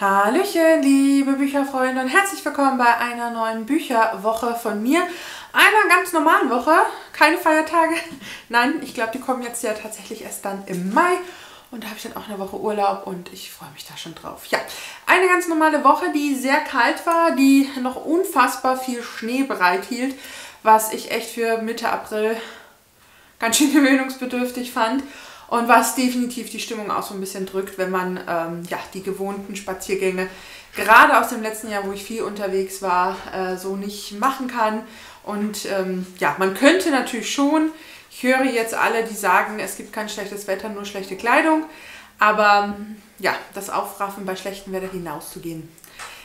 Hallöchen, liebe Bücherfreunde und herzlich willkommen bei einer neuen Bücherwoche von mir. Einer ganz normalen Woche, keine Feiertage. Nein, ich glaube, die kommen jetzt ja tatsächlich erst dann im Mai. Und da habe ich dann auch eine Woche Urlaub und ich freue mich da schon drauf. Ja, eine ganz normale Woche, die sehr kalt war, die noch unfassbar viel Schnee bereithielt, was ich echt für Mitte April ganz schön gewöhnungsbedürftig fand. Und was definitiv die Stimmung auch so ein bisschen drückt, wenn man ähm, ja, die gewohnten Spaziergänge, gerade aus dem letzten Jahr, wo ich viel unterwegs war, äh, so nicht machen kann. Und ähm, ja, man könnte natürlich schon, ich höre jetzt alle, die sagen, es gibt kein schlechtes Wetter, nur schlechte Kleidung. Aber ja, das Aufraffen bei schlechtem Wetter hinauszugehen,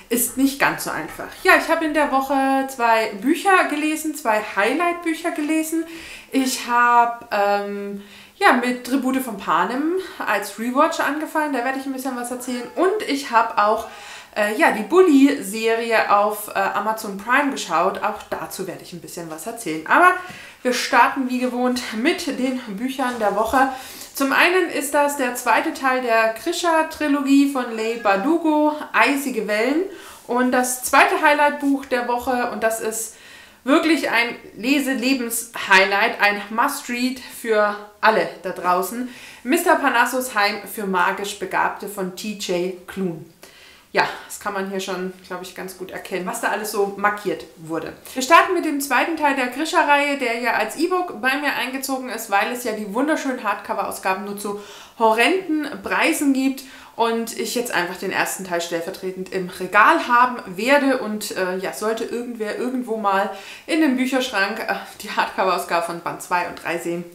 ist nicht ganz so einfach. Ja, ich habe in der Woche zwei Bücher gelesen, zwei Highlight-Bücher gelesen. Ich habe ähm, ja, mit Tribute von Panem als Rewatch angefangen. Da werde ich ein bisschen was erzählen. Und ich habe auch äh, ja, die Bully-Serie auf äh, Amazon Prime geschaut. Auch dazu werde ich ein bisschen was erzählen. Aber wir starten wie gewohnt mit den Büchern der Woche. Zum einen ist das der zweite Teil der Krisha-Trilogie von Leigh Bardugo, Eisige Wellen. Und das zweite Highlight-Buch der Woche, und das ist wirklich ein Lese-Lebens-Highlight, ein Must-Read für alle da draußen. Mr. Panassos Heim für magisch Begabte von TJ Klun. Ja, das kann man hier schon, glaube ich, ganz gut erkennen, was da alles so markiert wurde. Wir starten mit dem zweiten Teil der Grisha-Reihe, der ja als E-Book bei mir eingezogen ist, weil es ja die wunderschönen Hardcover-Ausgaben nur zu horrenden Preisen gibt und ich jetzt einfach den ersten Teil stellvertretend im Regal haben werde und äh, ja, sollte irgendwer irgendwo mal in dem Bücherschrank äh, die Hardcover-Ausgabe von Band 2 und 3 sehen,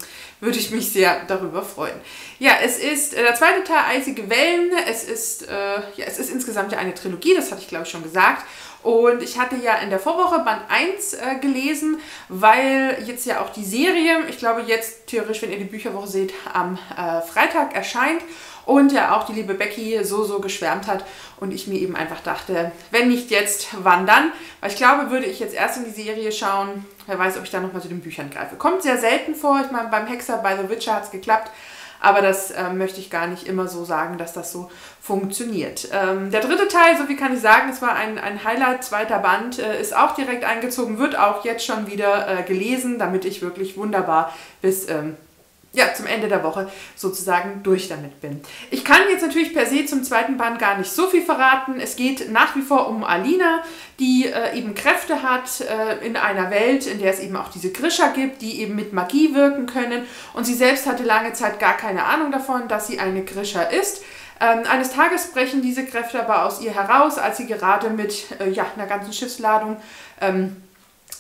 würde ich mich sehr darüber freuen. Ja, es ist äh, der zweite Teil Eisige Wellen. Es ist, äh, ja, es ist insgesamt ja eine Trilogie, das hatte ich glaube ich schon gesagt. Und ich hatte ja in der Vorwoche Band 1 äh, gelesen, weil jetzt ja auch die Serie, ich glaube jetzt theoretisch, wenn ihr die Bücherwoche seht, am äh, Freitag erscheint und ja auch die liebe Becky so, so geschwärmt hat und ich mir eben einfach dachte, wenn nicht jetzt, wann dann? Weil ich glaube, würde ich jetzt erst in die Serie schauen, wer weiß, ob ich dann nochmal zu den Büchern greife. Kommt sehr selten vor, ich meine, beim Hexer bei The Witcher hat es geklappt, aber das äh, möchte ich gar nicht immer so sagen, dass das so funktioniert. Ähm, der dritte Teil, so wie kann ich sagen, es war ein, ein Highlight, zweiter Band, äh, ist auch direkt eingezogen, wird auch jetzt schon wieder äh, gelesen, damit ich wirklich wunderbar bis ähm, ja, zum Ende der Woche sozusagen durch damit bin. Ich kann jetzt natürlich per se zum zweiten Band gar nicht so viel verraten. Es geht nach wie vor um Alina, die äh, eben Kräfte hat äh, in einer Welt, in der es eben auch diese Grisha gibt, die eben mit Magie wirken können. Und sie selbst hatte lange Zeit gar keine Ahnung davon, dass sie eine Grisha ist. Ähm, eines Tages brechen diese Kräfte aber aus ihr heraus, als sie gerade mit äh, ja, einer ganzen Schiffsladung ähm,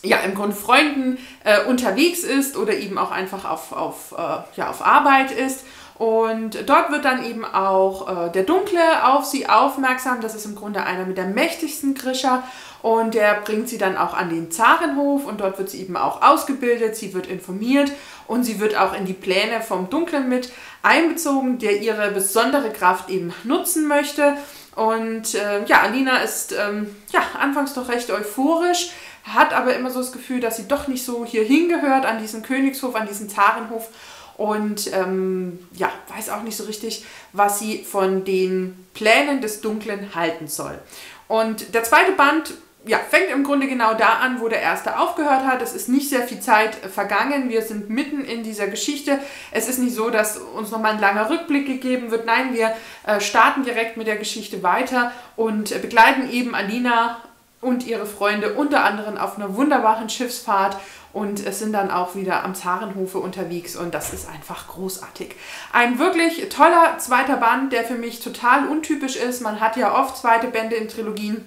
ja, im Grunde Freunden äh, unterwegs ist oder eben auch einfach auf, auf, äh, ja, auf Arbeit ist. Und dort wird dann eben auch äh, der Dunkle auf sie aufmerksam. Das ist im Grunde einer mit der mächtigsten Grischer. Und der bringt sie dann auch an den Zarenhof und dort wird sie eben auch ausgebildet, sie wird informiert und sie wird auch in die Pläne vom Dunklen mit einbezogen, der ihre besondere Kraft eben nutzen möchte. Und äh, ja, Alina ist ähm, ja, anfangs doch recht euphorisch, hat aber immer so das Gefühl, dass sie doch nicht so hier hingehört an diesen Königshof, an diesen Zarenhof und ähm, ja, weiß auch nicht so richtig, was sie von den Plänen des Dunklen halten soll. Und der zweite Band ja, fängt im Grunde genau da an, wo der erste aufgehört hat. Es ist nicht sehr viel Zeit vergangen. Wir sind mitten in dieser Geschichte. Es ist nicht so, dass uns nochmal ein langer Rückblick gegeben wird. Nein, wir äh, starten direkt mit der Geschichte weiter und äh, begleiten eben Alina und ihre Freunde unter anderem auf einer wunderbaren Schiffsfahrt und es sind dann auch wieder am Zarenhofe unterwegs und das ist einfach großartig. Ein wirklich toller zweiter Band, der für mich total untypisch ist. Man hat ja oft zweite Bände in Trilogien,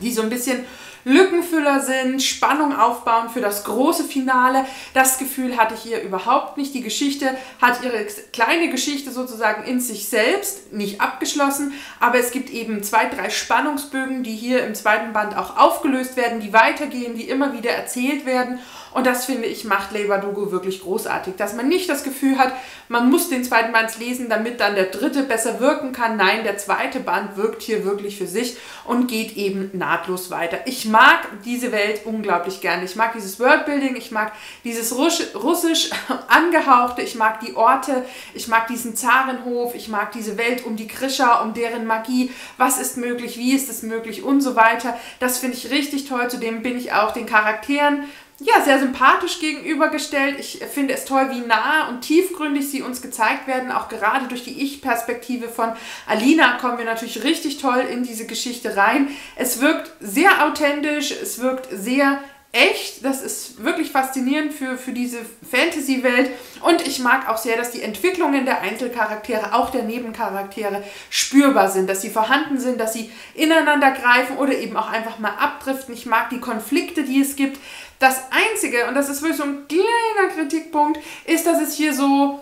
die so ein bisschen Lückenfüller sind, Spannung aufbauen für das große Finale. Das Gefühl hatte ich hier überhaupt nicht. Die Geschichte hat ihre kleine Geschichte sozusagen in sich selbst nicht abgeschlossen, aber es gibt eben zwei, drei Spannungsbögen, die hier im zweiten Band auch aufgelöst werden, die weitergehen, die immer wieder erzählt werden Und das finde ich macht Ley Bardugo wirklich großartig, dass man nicht das Gefühl hat, man muss den zweiten Band lesen, damit dann der dritte besser wirken kann. Nein, der zweite Band wirkt hier wirklich für sich und geht eben nahtlos weiter. Ich mag diese Welt unglaublich gerne. Ich mag dieses Worldbuilding, ich mag dieses russisch angehauchte, ich mag die Orte, ich mag diesen Zarenhof, ich mag diese Welt um die Krischer, um deren Magie, was ist möglich, wie ist es möglich und so weiter. Das finde ich richtig toll. Zudem bin ich auch den Charakteren ja, sehr sympathisch gegenübergestellt. Ich finde es toll, wie nah und tiefgründig sie uns gezeigt werden. Auch gerade durch die Ich-Perspektive von Alina kommen wir natürlich richtig toll in diese Geschichte rein. Es wirkt sehr authentisch, es wirkt sehr echt. Das ist wirklich faszinierend für, für diese Fantasy-Welt. Und ich mag auch sehr, dass die Entwicklungen der Einzelcharaktere, auch der Nebencharaktere, spürbar sind, dass sie vorhanden sind, dass sie ineinander greifen oder eben auch einfach mal abdriften. Ich mag die Konflikte, die es gibt. Das Einzige, und das ist wirklich so ein kleiner Kritikpunkt, ist, dass es hier so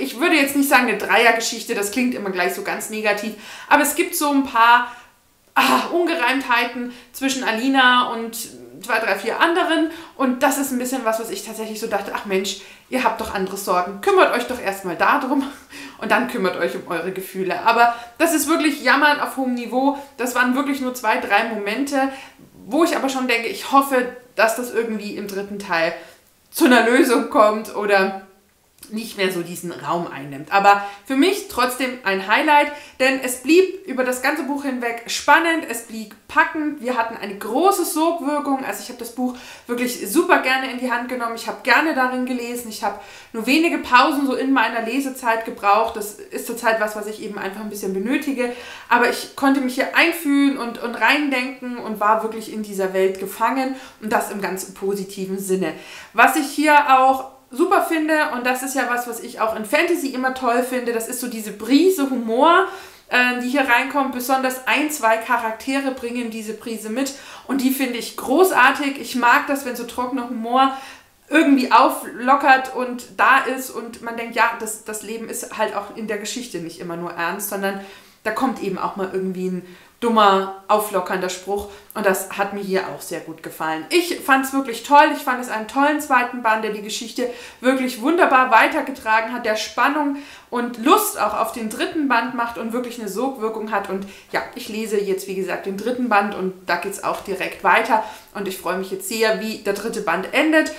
ich würde jetzt nicht sagen eine Dreiergeschichte, das klingt immer gleich so ganz negativ, aber es gibt so ein paar ah, Ungereimtheiten zwischen Alina und zwei, drei, vier anderen. Und das ist ein bisschen was, was ich tatsächlich so dachte, ach Mensch, ihr habt doch andere Sorgen. Kümmert euch doch erstmal darum und dann kümmert euch um eure Gefühle. Aber das ist wirklich Jammern auf hohem Niveau. Das waren wirklich nur zwei, drei Momente, wo ich aber schon denke, ich hoffe, dass das irgendwie im dritten Teil zu einer Lösung kommt oder nicht mehr so diesen Raum einnimmt. Aber für mich trotzdem ein Highlight, denn es blieb über das ganze Buch hinweg spannend, es blieb packend, wir hatten eine große Sogwirkung, also ich habe das Buch wirklich super gerne in die Hand genommen, ich habe gerne darin gelesen, ich habe nur wenige Pausen so in meiner Lesezeit gebraucht, das ist zurzeit was, was ich eben einfach ein bisschen benötige, aber ich konnte mich hier einfühlen und, und reindenken und war wirklich in dieser Welt gefangen und das im ganz positiven Sinne. Was ich hier auch super finde und das ist ja was, was ich auch in Fantasy immer toll finde, das ist so diese Brise Humor, äh, die hier reinkommt. Besonders ein, zwei Charaktere bringen diese Prise mit und die finde ich großartig. Ich mag das, wenn so trockener Humor irgendwie auflockert und da ist und man denkt, ja, das, das Leben ist halt auch in der Geschichte nicht immer nur ernst, sondern da kommt eben auch mal irgendwie ein dummer, auflockernder Spruch. Und das hat mir hier auch sehr gut gefallen. Ich fand es wirklich toll. Ich fand es einen tollen zweiten Band, der die Geschichte wirklich wunderbar weitergetragen hat, der Spannung und Lust auch auf den dritten Band macht und wirklich eine Sogwirkung hat. Und ja, ich lese jetzt, wie gesagt, den dritten Band und da geht es auch direkt weiter. Und ich freue mich jetzt sehr, wie der dritte Band endet.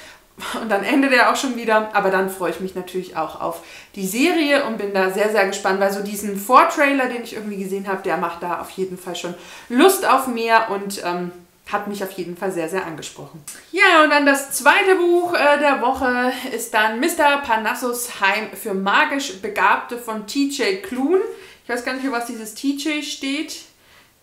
Und dann endet er auch schon wieder. Aber dann freue ich mich natürlich auch auf die Serie und bin da sehr, sehr gespannt, weil so diesen Vortrailer, den ich irgendwie gesehen habe, der macht da auf jeden Fall schon Lust auf mehr und ähm, hat mich auf jeden Fall sehr, sehr angesprochen. Ja, und dann das zweite Buch äh, der Woche ist dann Mr. Parnassus Heim für magisch Begabte von TJ Klun. Ich weiß gar nicht, für was dieses TJ steht.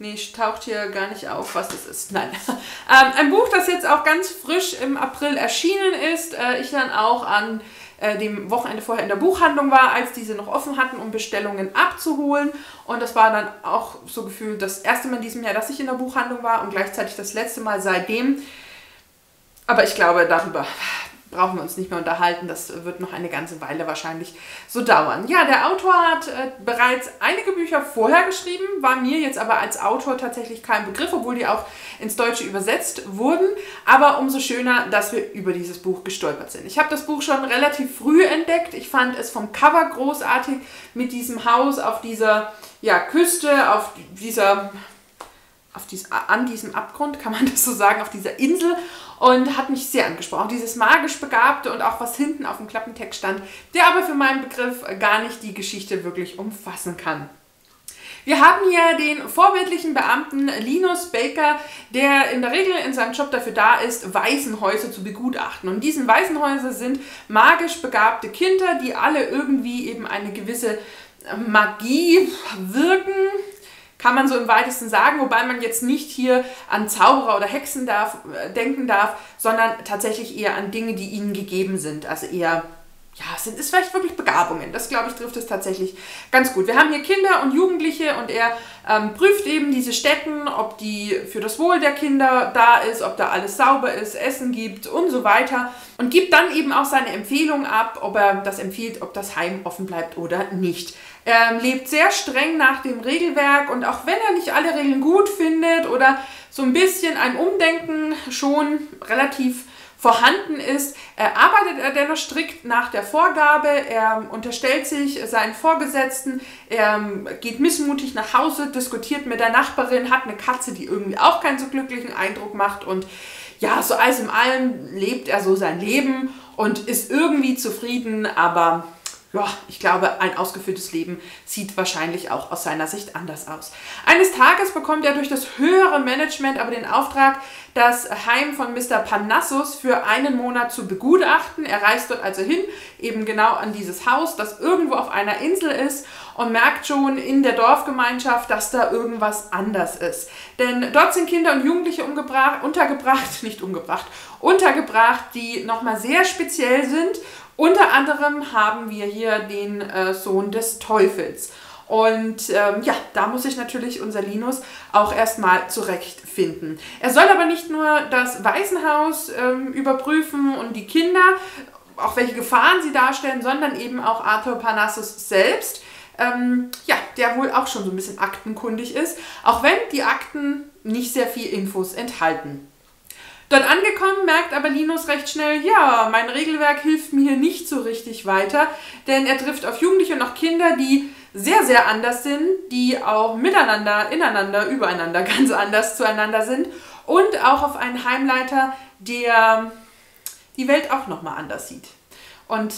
Nee, taucht hier gar nicht auf, was es ist. Nein. ähm, ein Buch, das jetzt auch ganz frisch im April erschienen ist. Äh, ich dann auch an äh, dem Wochenende vorher in der Buchhandlung war, als diese noch offen hatten, um Bestellungen abzuholen. Und das war dann auch so gefühlt das erste Mal in diesem Jahr, dass ich in der Buchhandlung war und gleichzeitig das letzte Mal seitdem. Aber ich glaube, darüber brauchen wir uns nicht mehr unterhalten. Das wird noch eine ganze Weile wahrscheinlich so dauern. Ja, der Autor hat äh, bereits einige Bücher vorher geschrieben, war mir jetzt aber als Autor tatsächlich kein Begriff, obwohl die auch ins Deutsche übersetzt wurden. Aber umso schöner, dass wir über dieses Buch gestolpert sind. Ich habe das Buch schon relativ früh entdeckt. Ich fand es vom Cover großartig mit diesem Haus auf dieser ja, Küste, auf dieser auf dies, an diesem Abgrund, kann man das so sagen, auf dieser Insel und hat mich sehr angesprochen. Dieses magisch Begabte und auch was hinten auf dem Klappentext stand, der aber für meinen Begriff gar nicht die Geschichte wirklich umfassen kann. Wir haben hier den vorbildlichen Beamten Linus Baker, der in der Regel in seinem Job dafür da ist, Waisenhäuser zu begutachten. Und diesen Waisenhäuser sind magisch begabte Kinder, die alle irgendwie eben eine gewisse Magie wirken, kann man so im weitesten sagen, wobei man jetzt nicht hier an Zauberer oder Hexen darf, äh, denken darf, sondern tatsächlich eher an Dinge, die ihnen gegeben sind. Also eher, ja, sind es vielleicht wirklich Begabungen. Das, glaube ich, trifft es tatsächlich ganz gut. Wir haben hier Kinder und Jugendliche und er ähm, prüft eben diese Stätten, ob die für das Wohl der Kinder da ist, ob da alles sauber ist, Essen gibt und so weiter. Und gibt dann eben auch seine Empfehlung ab, ob er das empfiehlt, ob das Heim offen bleibt oder nicht. Er lebt sehr streng nach dem Regelwerk und auch wenn er nicht alle Regeln gut findet oder so ein bisschen ein Umdenken schon relativ vorhanden ist, er arbeitet er dennoch strikt nach der Vorgabe, er unterstellt sich seinen Vorgesetzten, er geht missmutig nach Hause, diskutiert mit der Nachbarin, hat eine Katze, die irgendwie auch keinen so glücklichen Eindruck macht. Und ja, so alles in allem lebt er so sein Leben und ist irgendwie zufrieden, aber ja, ich glaube, ein ausgeführtes Leben sieht wahrscheinlich auch aus seiner Sicht anders aus. Eines Tages bekommt er durch das höhere Management aber den Auftrag, das Heim von Mr. Panassus für einen Monat zu begutachten. Er reist dort also hin, eben genau an dieses Haus, das irgendwo auf einer Insel ist und merkt schon in der Dorfgemeinschaft, dass da irgendwas anders ist. Denn dort sind Kinder und Jugendliche untergebracht, nicht umgebracht, untergebracht, die nochmal sehr speziell sind unter anderem haben wir hier den äh, Sohn des Teufels. Und ähm, ja, da muss sich natürlich unser Linus auch erstmal zurechtfinden. Er soll aber nicht nur das Waisenhaus ähm, überprüfen und die Kinder, auch welche Gefahren sie darstellen, sondern eben auch Arthur Parnassus selbst. Ähm, ja, der wohl auch schon so ein bisschen aktenkundig ist, auch wenn die Akten nicht sehr viel Infos enthalten. Dort angekommen merkt aber Linus recht schnell, ja, mein Regelwerk hilft mir nicht so richtig weiter, denn er trifft auf Jugendliche und auch Kinder, die sehr, sehr anders sind, die auch miteinander, ineinander, übereinander ganz anders zueinander sind und auch auf einen Heimleiter, der die Welt auch nochmal anders sieht. Und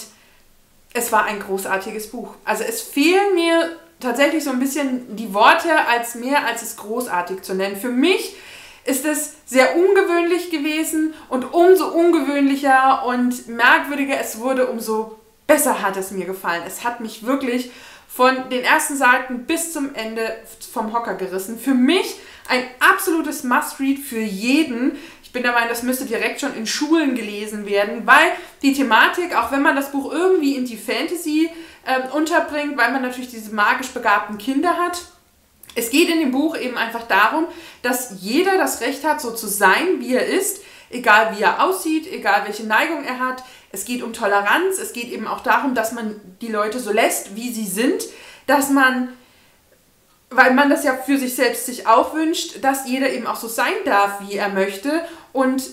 es war ein großartiges Buch. Also es fehlen mir tatsächlich so ein bisschen die Worte als mehr als es großartig zu nennen. Für mich ist es sehr ungewöhnlich gewesen und umso ungewöhnlicher und merkwürdiger es wurde, umso besser hat es mir gefallen. Es hat mich wirklich von den ersten Seiten bis zum Ende vom Hocker gerissen. Für mich ein absolutes Must-Read für jeden. Ich bin der Meinung, das müsste direkt schon in Schulen gelesen werden, weil die Thematik, auch wenn man das Buch irgendwie in die Fantasy äh, unterbringt, weil man natürlich diese magisch begabten Kinder hat, es geht in dem Buch eben einfach darum, dass jeder das Recht hat, so zu sein, wie er ist, egal wie er aussieht, egal welche Neigung er hat. Es geht um Toleranz, es geht eben auch darum, dass man die Leute so lässt, wie sie sind, dass man, weil man das ja für sich selbst sich auch wünscht, dass jeder eben auch so sein darf, wie er möchte und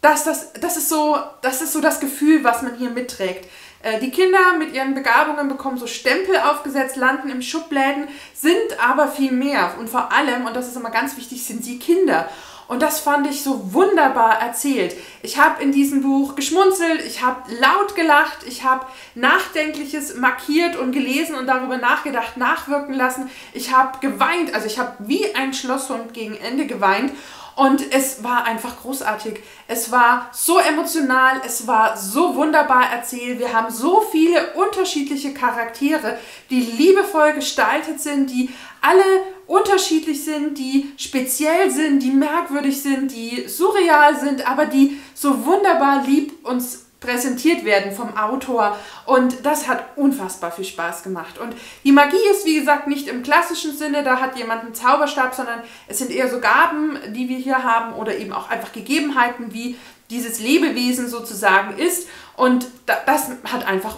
dass das, das, ist so, das ist so das Gefühl, was man hier mitträgt. Äh, die Kinder mit ihren Begabungen bekommen so Stempel aufgesetzt, landen im Schubläden, sind aber viel mehr. Und vor allem, und das ist immer ganz wichtig, sind sie Kinder. Und das fand ich so wunderbar erzählt. Ich habe in diesem Buch geschmunzelt, ich habe laut gelacht, ich habe Nachdenkliches markiert und gelesen und darüber nachgedacht, nachwirken lassen. Ich habe geweint, also ich habe wie ein Schlosshund gegen Ende geweint. Und es war einfach großartig. Es war so emotional, es war so wunderbar erzählt. Wir haben so viele unterschiedliche Charaktere, die liebevoll gestaltet sind, die alle unterschiedlich sind, die speziell sind, die merkwürdig sind, die surreal sind, aber die so wunderbar lieb uns präsentiert werden vom Autor und das hat unfassbar viel Spaß gemacht. Und die Magie ist, wie gesagt, nicht im klassischen Sinne, da hat jemand einen Zauberstab, sondern es sind eher so Gaben, die wir hier haben oder eben auch einfach Gegebenheiten, wie dieses Lebewesen sozusagen ist und das hat einfach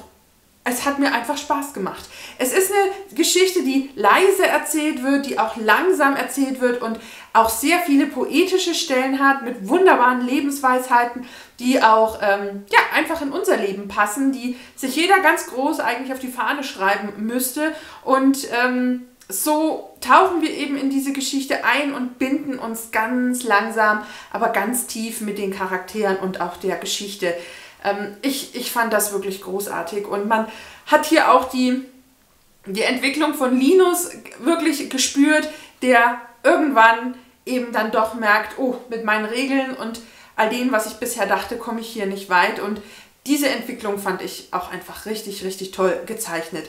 es hat mir einfach Spaß gemacht. Es ist eine Geschichte, die leise erzählt wird, die auch langsam erzählt wird und auch sehr viele poetische Stellen hat mit wunderbaren Lebensweisheiten, die auch ähm, ja, einfach in unser Leben passen, die sich jeder ganz groß eigentlich auf die Fahne schreiben müsste. Und ähm, so tauchen wir eben in diese Geschichte ein und binden uns ganz langsam, aber ganz tief mit den Charakteren und auch der Geschichte. Ähm, ich, ich fand das wirklich großartig und man hat hier auch die, die Entwicklung von Linus wirklich gespürt, der irgendwann eben dann doch merkt, oh, mit meinen Regeln und all dem, was ich bisher dachte, komme ich hier nicht weit und diese Entwicklung fand ich auch einfach richtig, richtig toll gezeichnet.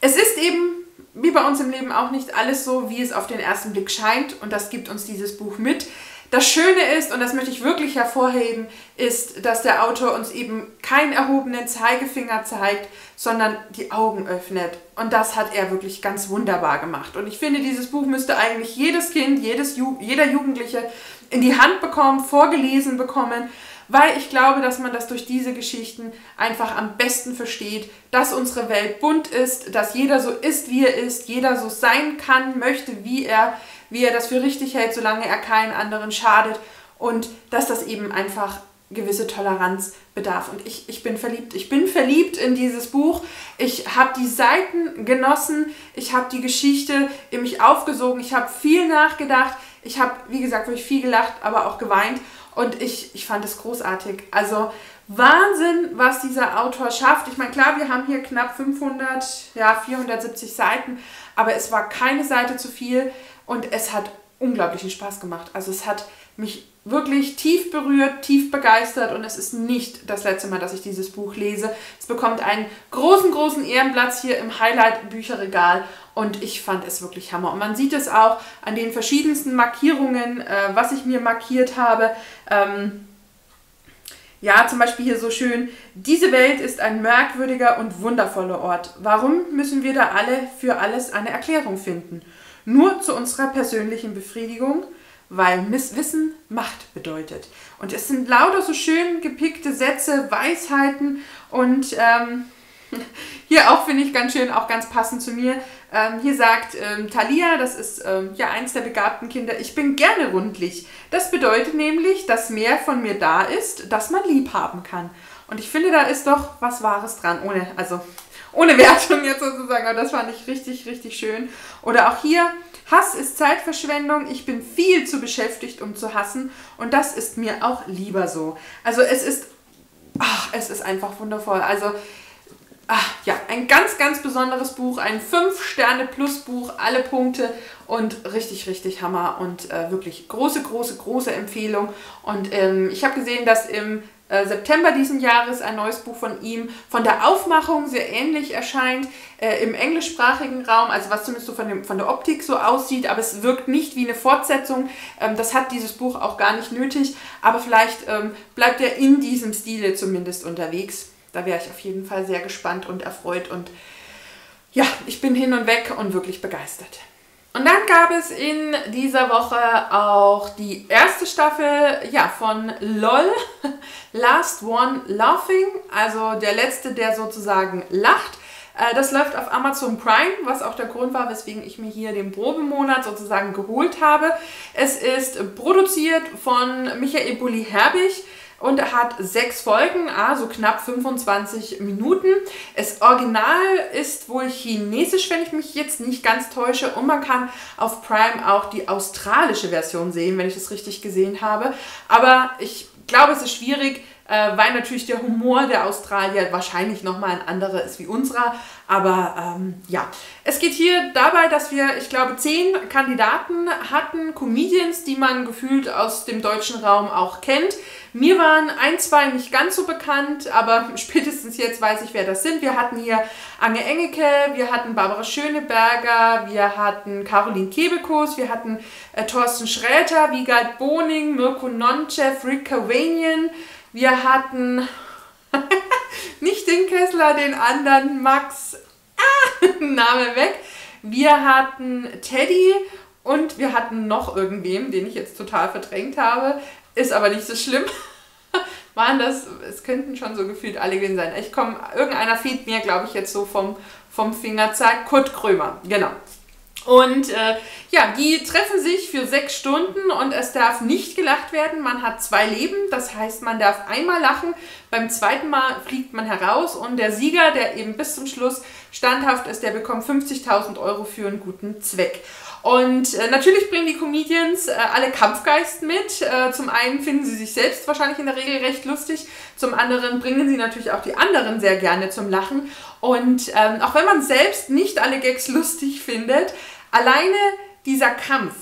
Es ist eben, wie bei uns im Leben auch nicht alles so, wie es auf den ersten Blick scheint und das gibt uns dieses Buch mit. Das Schöne ist, und das möchte ich wirklich hervorheben, ist, dass der Autor uns eben keinen erhobenen Zeigefinger zeigt, sondern die Augen öffnet. Und das hat er wirklich ganz wunderbar gemacht. Und ich finde, dieses Buch müsste eigentlich jedes Kind, jedes Ju jeder Jugendliche in die Hand bekommen, vorgelesen bekommen, weil ich glaube, dass man das durch diese Geschichten einfach am besten versteht, dass unsere Welt bunt ist, dass jeder so ist, wie er ist, jeder so sein kann, möchte, wie er wie er das für richtig hält, solange er keinen anderen schadet und dass das eben einfach gewisse Toleranz bedarf. Und ich, ich bin verliebt. Ich bin verliebt in dieses Buch. Ich habe die Seiten genossen. Ich habe die Geschichte in mich aufgesogen. Ich habe viel nachgedacht. Ich habe, wie gesagt, wirklich viel gelacht, aber auch geweint. Und ich, ich fand es großartig. Also Wahnsinn, was dieser Autor schafft. Ich meine, klar, wir haben hier knapp 500, ja, 470 Seiten, aber es war keine Seite zu viel und es hat unglaublichen Spaß gemacht. Also es hat mich wirklich tief berührt, tief begeistert und es ist nicht das letzte Mal, dass ich dieses Buch lese. Es bekommt einen großen, großen Ehrenplatz hier im Highlight-Bücherregal und ich fand es wirklich Hammer. Und man sieht es auch an den verschiedensten Markierungen, äh, was ich mir markiert habe. Ähm, ja, zum Beispiel hier so schön, diese Welt ist ein merkwürdiger und wundervoller Ort. Warum müssen wir da alle für alles eine Erklärung finden? Nur zu unserer persönlichen Befriedigung? weil Wissen Macht bedeutet. Und es sind lauter so schön gepickte Sätze, Weisheiten und ähm, hier auch finde ich ganz schön, auch ganz passend zu mir. Ähm, hier sagt ähm, Thalia, das ist ähm, ja eins der begabten Kinder, ich bin gerne rundlich. Das bedeutet nämlich, dass mehr von mir da ist, dass man lieb haben kann. Und ich finde, da ist doch was Wahres dran, ohne, also ohne Wertung jetzt sozusagen, aber das fand ich richtig, richtig schön. Oder auch hier, Hass ist Zeitverschwendung, ich bin viel zu beschäftigt, um zu hassen und das ist mir auch lieber so. Also es ist, ach, es ist einfach wundervoll. Also ach, ja, ein ganz, ganz besonderes Buch, ein 5-Sterne-Plus-Buch, alle Punkte und richtig, richtig Hammer und äh, wirklich große, große, große Empfehlung. Und ähm, ich habe gesehen, dass im äh, September diesen Jahres ein neues Buch von ihm von der Aufmachung sehr ähnlich erscheint äh, im englischsprachigen Raum, also was zumindest so von, dem, von der Optik so aussieht, aber es wirkt nicht wie eine Fortsetzung. Ähm, das hat dieses Buch auch gar nicht nötig, aber vielleicht ähm, bleibt er in diesem Stile zumindest unterwegs. Da wäre ich auf jeden Fall sehr gespannt und erfreut und ja, ich bin hin und weg und wirklich begeistert. Und dann gab es in dieser Woche auch die erste Staffel ja, von LOL, Last One Laughing, also der letzte, der sozusagen lacht. Äh, das läuft auf Amazon Prime, was auch der Grund war, weswegen ich mir hier den Probemonat sozusagen geholt habe. Es ist produziert von Michael Bulli-Herbig und er hat sechs Folgen, also knapp 25 Minuten. Das Original ist wohl chinesisch, wenn ich mich jetzt nicht ganz täusche und man kann auf Prime auch die australische Version sehen, wenn ich das richtig gesehen habe. Aber ich glaube, es ist schwierig, äh, weil natürlich der Humor der Australier wahrscheinlich nochmal ein anderer ist wie unserer. Aber ähm, ja, es geht hier dabei, dass wir, ich glaube, zehn Kandidaten hatten, Comedians, die man gefühlt aus dem deutschen Raum auch kennt. Mir waren ein, zwei nicht ganz so bekannt, aber spätestens jetzt weiß ich, wer das sind. Wir hatten hier Ange Engeke, wir hatten Barbara Schöneberger, wir hatten Caroline Kebekus, wir hatten äh, Thorsten Schräter, Wiegald Boning, Mirko Nonchev, Rick Kawanian, wir hatten nicht den Kessler, den anderen Max, ah, Name weg. Wir hatten Teddy und wir hatten noch irgendwem, den ich jetzt total verdrängt habe. Ist aber nicht so schlimm. Waren das, es könnten schon so gefühlt alle gewesen sein. Ich komme, irgendeiner fehlt mir, glaube ich, jetzt so vom, vom Fingerzeig. Kurt Krömer, genau. Und äh, ja, die treffen sich für sechs Stunden und es darf nicht gelacht werden. Man hat zwei Leben, das heißt, man darf einmal lachen, beim zweiten Mal fliegt man heraus und der Sieger, der eben bis zum Schluss standhaft ist, der bekommt 50.000 Euro für einen guten Zweck. Und äh, natürlich bringen die Comedians äh, alle Kampfgeist mit. Äh, zum einen finden sie sich selbst wahrscheinlich in der Regel recht lustig, zum anderen bringen sie natürlich auch die anderen sehr gerne zum Lachen. Und ähm, auch wenn man selbst nicht alle Gags lustig findet, Alleine dieser Kampf,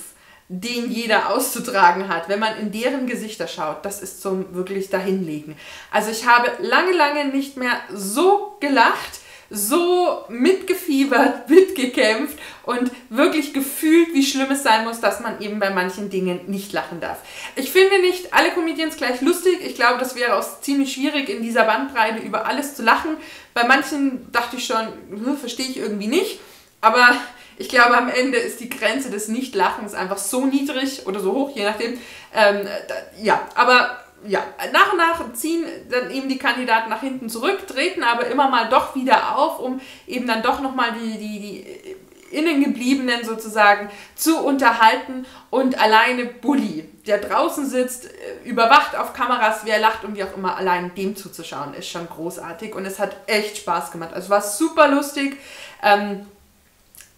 den jeder auszutragen hat, wenn man in deren Gesichter schaut, das ist zum wirklich dahinlegen. Also ich habe lange, lange nicht mehr so gelacht, so mitgefiebert, mitgekämpft und wirklich gefühlt, wie schlimm es sein muss, dass man eben bei manchen Dingen nicht lachen darf. Ich finde nicht alle Comedians gleich lustig. Ich glaube, das wäre auch ziemlich schwierig, in dieser Bandbreite über alles zu lachen. Bei manchen dachte ich schon, hm, verstehe ich irgendwie nicht. Aber ich glaube, am Ende ist die Grenze des Nichtlachens einfach so niedrig oder so hoch, je nachdem. Ähm, da, ja, aber ja, nach und nach ziehen dann eben die Kandidaten nach hinten zurück, treten aber immer mal doch wieder auf, um eben dann doch nochmal die, die, die Innengebliebenen sozusagen zu unterhalten und alleine Bully, der draußen sitzt, äh, überwacht auf Kameras, wer lacht und wie auch immer, allein dem zuzuschauen, ist schon großartig und es hat echt Spaß gemacht. Also war super lustig. Ähm,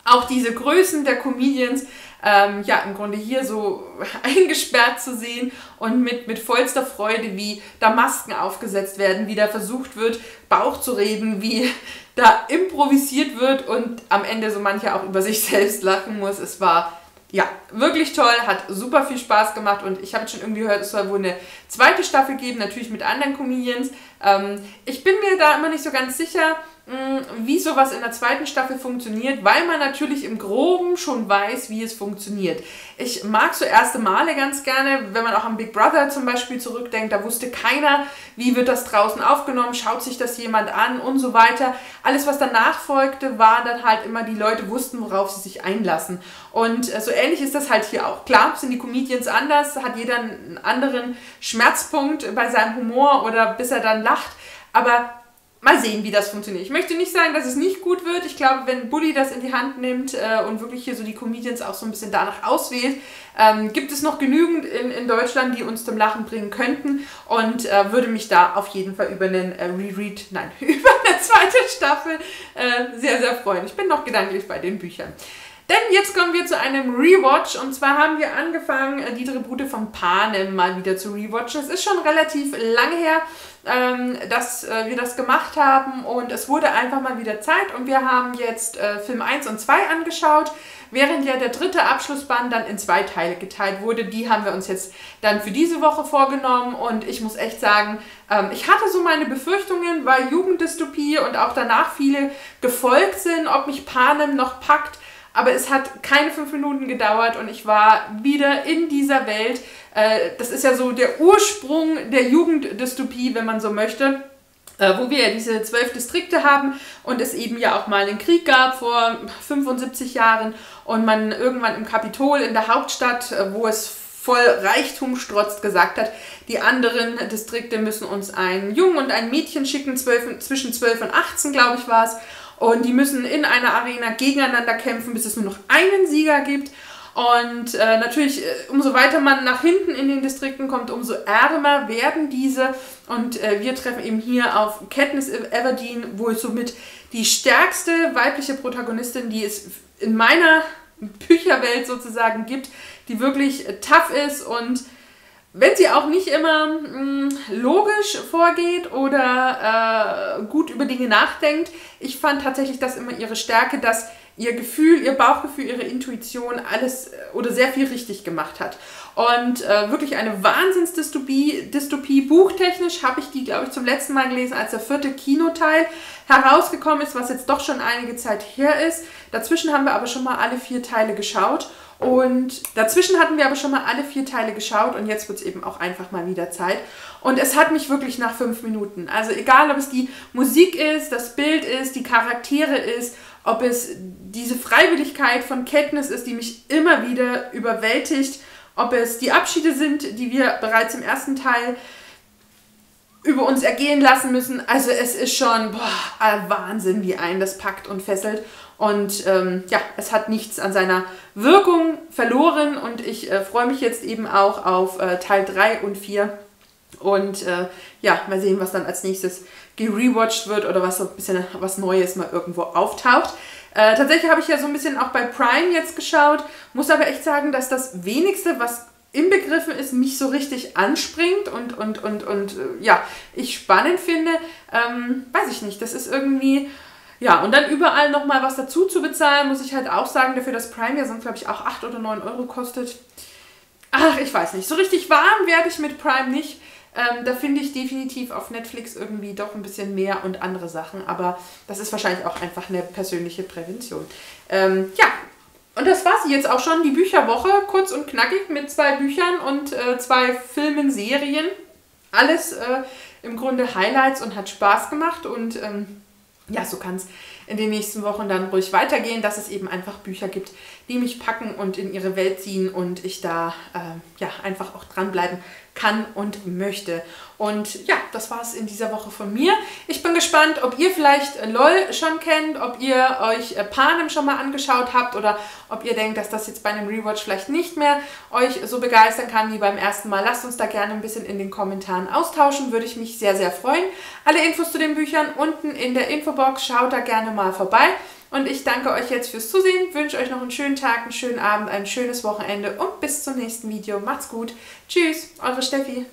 auch diese Größen der Comedians, ähm, ja, im Grunde hier so eingesperrt zu sehen und mit, mit vollster Freude, wie da Masken aufgesetzt werden, wie da versucht wird, Bauch zu reden, wie da improvisiert wird und am Ende so mancher auch über sich selbst lachen muss. Es war ja, wirklich toll, hat super viel Spaß gemacht und ich habe schon irgendwie gehört, es soll wohl eine zweite Staffel geben, natürlich mit anderen Comedians. Ähm, ich bin mir da immer nicht so ganz sicher, Mm, wie sowas in der zweiten Staffel funktioniert, weil man natürlich im Groben schon weiß, wie es funktioniert. Ich mag so erste Male ganz gerne, wenn man auch an Big Brother zum Beispiel zurückdenkt, da wusste keiner, wie wird das draußen aufgenommen, schaut sich das jemand an und so weiter. Alles, was danach folgte, war dann halt immer, die Leute wussten, worauf sie sich einlassen. Und äh, so ähnlich ist das halt hier auch. Klar sind die Comedians anders, hat jeder einen anderen Schmerzpunkt bei seinem Humor oder bis er dann lacht, aber mal sehen, wie das funktioniert. Ich möchte nicht sagen, dass es nicht gut wird. Ich glaube, wenn Bully das in die Hand nimmt äh, und wirklich hier so die Comedians auch so ein bisschen danach auswählt, ähm, gibt es noch genügend in, in Deutschland, die uns zum Lachen bringen könnten und äh, würde mich da auf jeden Fall über einen äh, Reread, nein, über eine zweite Staffel äh, sehr, sehr freuen. Ich bin noch gedanklich bei den Büchern. Denn jetzt kommen wir zu einem Rewatch und zwar haben wir angefangen, äh, die Tribute von Panem mal wieder zu rewatchen. Es ist schon relativ lange her, ähm, dass äh, wir das gemacht haben und es wurde einfach mal wieder Zeit und wir haben jetzt äh, Film 1 und 2 angeschaut, während ja der dritte Abschlussband dann in zwei Teile geteilt wurde. Die haben wir uns jetzt dann für diese Woche vorgenommen und ich muss echt sagen, ähm, ich hatte so meine Befürchtungen, weil Jugenddystopie und auch danach viele gefolgt sind, ob mich Panem noch packt. Aber es hat keine fünf Minuten gedauert und ich war wieder in dieser Welt. Äh, das ist ja so der Ursprung der Jugenddystopie, wenn man so möchte. Äh, wo wir ja diese zwölf Distrikte haben und es eben ja auch mal einen Krieg gab vor 75 Jahren und man irgendwann im Kapitol in der Hauptstadt, äh, wo es voll Reichtum strotzt, gesagt hat, die anderen Distrikte müssen uns einen Jungen und ein Mädchen schicken, 12, zwischen 12 und 18, glaube ich, war es. Und die müssen in einer Arena gegeneinander kämpfen, bis es nur noch einen Sieger gibt. Und äh, natürlich, äh, umso weiter man nach hinten in den Distrikten kommt, umso ärmer werden diese. Und äh, wir treffen eben hier auf Katniss Everdeen, wo es somit die stärkste weibliche Protagonistin, die es in meiner Bücherwelt sozusagen gibt, die wirklich äh, tough ist und wenn sie auch nicht immer mh, mm, logisch vorgeht oder äh, gut über Dinge nachdenkt, ich fand tatsächlich das immer ihre Stärke, dass ihr Gefühl, ihr Bauchgefühl, ihre Intuition alles äh, oder sehr viel richtig gemacht hat. Und äh, wirklich eine Wahnsinnsdystopie, Dystopie. Buchtechnisch habe ich die, glaube ich, zum letzten Mal gelesen, als der vierte Kinoteil herausgekommen ist, was jetzt doch schon einige Zeit her ist. Dazwischen haben wir aber schon mal alle vier Teile geschaut. Und dazwischen hatten wir aber schon mal alle vier Teile geschaut und jetzt wird es eben auch einfach mal wieder Zeit. Und es hat mich wirklich nach fünf Minuten. Also egal, ob es die Musik ist, das Bild ist, die Charaktere ist, ob es diese Freiwilligkeit von Katniss ist, die mich immer wieder überwältigt, ob es die Abschiede sind, die wir bereits im ersten Teil über uns ergehen lassen müssen. Also es ist schon boah, Wahnsinn, wie einen das packt und fesselt. Und ähm, ja, es hat nichts an seiner Wirkung verloren und ich äh, freue mich jetzt eben auch auf äh, Teil 3 und 4. Und äh, ja, mal sehen, was dann als nächstes gerewatcht wird oder was so ein bisschen was Neues mal irgendwo auftaucht. Äh, tatsächlich habe ich ja so ein bisschen auch bei Prime jetzt geschaut, muss aber echt sagen, dass das wenigste, was inbegriffen ist, mich so richtig anspringt und, und, und, und äh, ja, ich spannend finde, ähm, weiß ich nicht. Das ist irgendwie, ja, und dann überall nochmal was dazu zu bezahlen, muss ich halt auch sagen, dafür, dass Prime ja sonst, glaube ich, auch 8 oder 9 Euro kostet. Ach, ich weiß nicht. So richtig warm werde ich mit Prime nicht. Ähm, da finde ich definitiv auf Netflix irgendwie doch ein bisschen mehr und andere Sachen. Aber das ist wahrscheinlich auch einfach eine persönliche Prävention. Ähm, ja, und das war sie jetzt auch schon, die Bücherwoche, kurz und knackig mit zwei Büchern und äh, zwei Filmen, Serien. Alles äh, im Grunde Highlights und hat Spaß gemacht und ähm, ja, so kann es in den nächsten Wochen dann ruhig weitergehen, dass es eben einfach Bücher gibt, die mich packen und in ihre Welt ziehen und ich da äh, ja einfach auch dranbleiben kann und möchte. Und ja, das war es in dieser Woche von mir. Ich bin gespannt, ob ihr vielleicht äh, LOL schon kennt, ob ihr euch äh, Panem schon mal angeschaut habt oder ob ihr denkt, dass das jetzt bei einem Rewatch vielleicht nicht mehr euch so begeistern kann wie beim ersten Mal. Lasst uns da gerne ein bisschen in den Kommentaren austauschen, würde ich mich sehr, sehr freuen. Alle Infos zu den Büchern unten in der Infobox, schaut da gerne mal vorbei. Und ich danke euch jetzt fürs Zusehen, wünsche euch noch einen schönen Tag, einen schönen Abend, ein schönes Wochenende und bis zum nächsten Video. Macht's gut. Tschüss, eure Steffi.